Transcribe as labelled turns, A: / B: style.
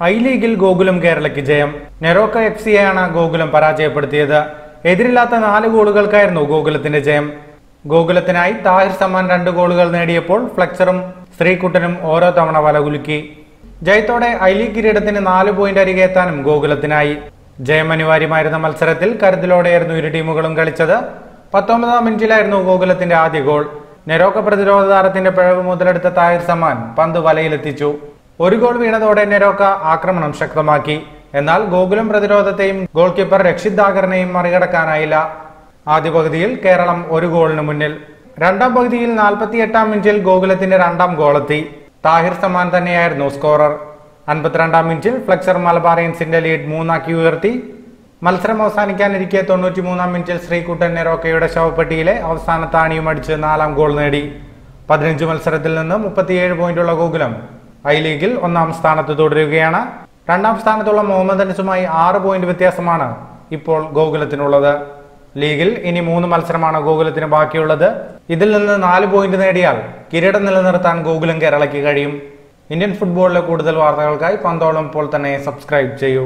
A: I ലീഗിൽ ഗോകുലം കേരളയ്ക്ക് ജയം. NEROCA F സിയെയാണ് Gokulam പരാജയപ്പെടുത്തിയത്. എതിരില്ലാത്ത നാല് ഗോളുകൾക്കായിരുന്നു ഗോകുലത്തിന്റെ ജയം. ഗോകുലത്തിനായി താഹിർ സമാൻ രണ്ട് ഗോളുകൾ നേടിയപ്പോൾ ഫ്ലെക്സറും ശ്രീകുട്ടനും ഓരോ തവണ വലകുലുക്കി ജയത്തോടെ ഐ ലീഗ് കിരീടത്തിന് നാല് പോയിന്റ് അരികെ എത്താനും ഗോകുലത്തിനായി. ജയം അനിവാര്യമായിരുന്ന മത്സരത്തിൽ കരുതലോടെയായിരുന്നു ഇരു ടീമുകളും കളിച്ചത്. പത്തൊമ്പതാം മിനിറ്റിലായിരുന്നു ഗോകുലത്തിന്റെ ആദ്യ ഗോൾ. നെരോക്ക പ്രതിരോധ താരത്തിന്റെ പിഴവ് മുതലെടുത്ത താഹിർ സമാൻ പന്ത് വലയിലെത്തിച്ചു. ഒരു ഗോൾ വീണതോടെ നെരോക്ക ആക്രമണം ശക്തമാക്കി. എന്നാൽ ഗോകുലം പ്രതിരോധത്തെയും ഗോൾ കീപ്പർ രക്ഷിത് ദാഗറിനെയും മറികടക്കാനായില്ല. ആദ്യ പകുതിയിൽ കേരളം ഒരു ഗോളിന് മുന്നിൽ. രണ്ടാം പകുതിയിൽ നാൽപ്പത്തിയെട്ടാം മിനിറ്റിൽ ഗോകുലത്തിന്റെ രണ്ടാം ഗോളെത്തി. താഹിർ സമാൻ തന്നെയായിരുന്നു സ്കോറർ. അൻപത്തിരണ്ടാം മിനിറ്റിൽ ഫ്ലെക്സർ മലബാറിയൻസിന്റെ ലീഡ് മൂന്നാക്കി ഉയർത്തി. മത്സരം അവസാനിക്കാനിരിക്കെ തൊണ്ണൂറ്റി മൂന്നാം മിനിറ്റിൽ ശ്രീകുട്ടൻ നെറോക്കയുടെ ശവപ്പെട്ടിയിലെ അവസാന താണിയും അടിച്ച് നാലാം ഗോൾ നേടി. പതിനഞ്ച് മത്സരത്തിൽ നിന്ന് മുപ്പത്തിയേഴ് പോയിന്റുള്ള ഗോകുലം ഐ ലീഗിൽ ഒന്നാം സ്ഥാനത്ത് തുടരുകയാണ്. രണ്ടാം സ്ഥാനത്തുള്ള മുഹമ്മദ് അനസുമായി ആറ് പോയിന്റ് വ്യത്യാസമാണ് ഇപ്പോൾ ഗോകുലത്തിനുള്ളത്. ലീഗിൽ ഇനി മൂന്ന് മത്സരമാണ് ഗോകുലത്തിന് ബാക്കിയുള്ളത്. ഇതിൽ നിന്ന് നാല് പോയിന്റ് നേടിയാൽ കിരീടം നിലനിർത്താൻ ഗോകുലം കേരളയ്ക്ക് കഴിയും. ഇന്ത്യൻ ഫുട്ബോളിലെ കൂടുതൽ വാർത്തകൾക്കായി പന്തോളം ഇപ്പോൾ തന്നെ സബ്സ്ക്രൈബ് ചെയ്യൂ.